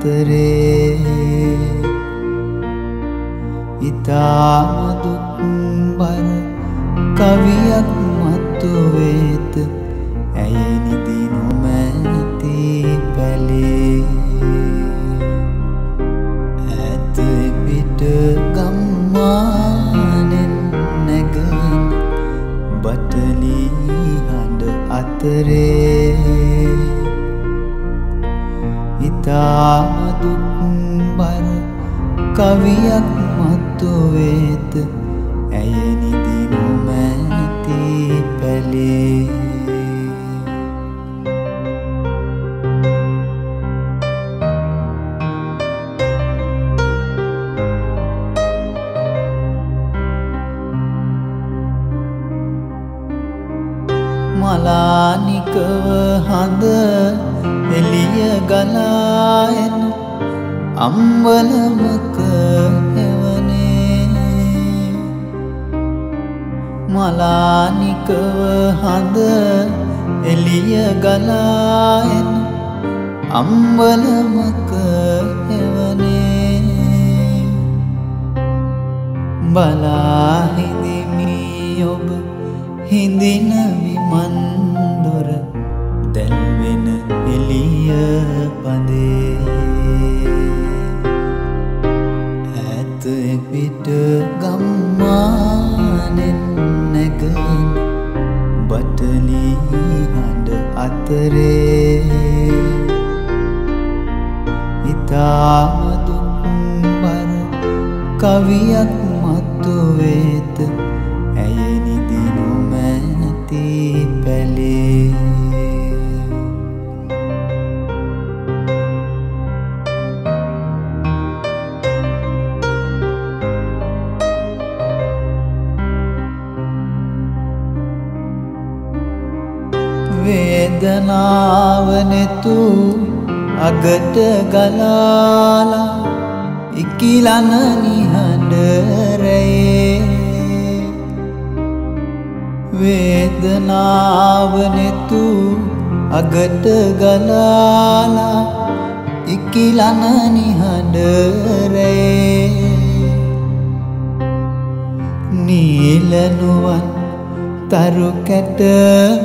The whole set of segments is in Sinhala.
අතරේ ඉතාමදුක්බර කවියක් මත්තු වේත ඇයි නිදි නොමැති පැලේ ඇත පිට ගම්මානෙන් නැගන බටලී හඬ අතරේ ඉතාමදුක්බර කවියක් මත්තු වේත ඇය නිදි නොමැති පැලේ. මලානිකව හඳ එලිය ගලායන අම්වලමක එවනේ මලානිකව හඳ එලිය ගලායන අම්වලමක එවනේ බලාහිදිමි ඔබ හිඳින විමන්දොර දැල්වෙන එලිය පදේ ඇත පිට ගම්මානෙන් නැගන බටලී හඬ අතරේ. ඉතාමදුක්බර කවියක් මත්තු වේදනාවනෙතු අගට ගලාලා ඉකිලන නිහඬරයේ වේදනාවනෙතු අගට ගලාලා ඉකිලන නිහඬරයේ නීලනුවන් තරු කැට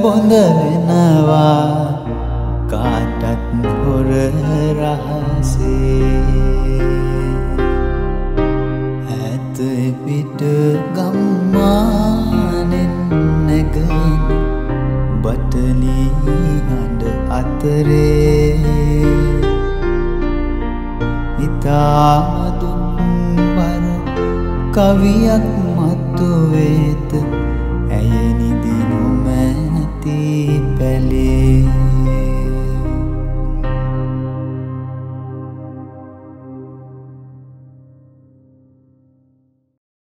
බොඳ වෙනවා. කාටත් හොර රහසේ. ඇත පිට ගම්මානෙන් නැගන බටලී හඬ අතරේ. ඉතාමදුක්බර කවියක් මත්තු වේත